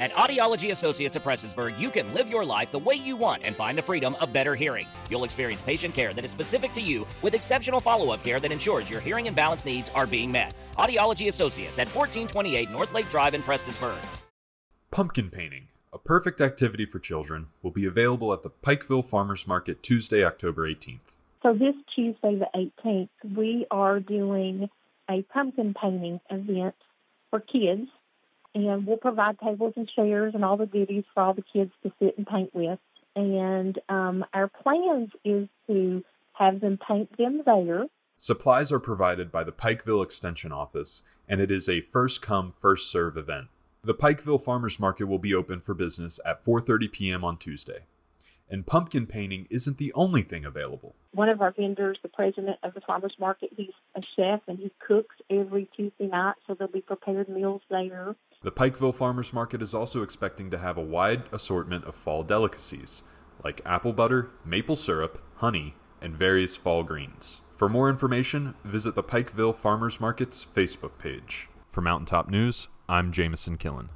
At Audiology Associates of Prestonsburg, you can live your life the way you want and find the freedom of better hearing. You'll experience patient care that is specific to you with exceptional follow up care that ensures your hearing and balance needs are being met. Audiology Associates at 1428 North Lake Drive in Prestonsburg. Pumpkin painting, a perfect activity for children, will be available at the Pikeville Farmers Market Tuesday, October 18th. So this Tuesday, the 18th, we are doing a pumpkin painting event for kids and we'll provide tables and chairs and all the goodies for all the kids to sit and paint with. And um, our plans is to have them paint them there. Supplies are provided by the Pikeville Extension Office, and it is a first come, first serve event. The Pikeville Farmers Market will be open for business at 4:30 p.m. on Tuesday. And pumpkin painting isn't the only thing available. One of our vendors, the president of the farmers market, he's a chef and he cooks every Tuesday night, so there'll be prepared meals there. The Pikeville Farmers Market is also expecting to have a wide assortment of fall delicacies, like apple butter, maple syrup, honey, and various fall greens. For more information, visit the Pikeville Farmers Market's Facebook page. For Mountaintop News, I'm Jameson Killen.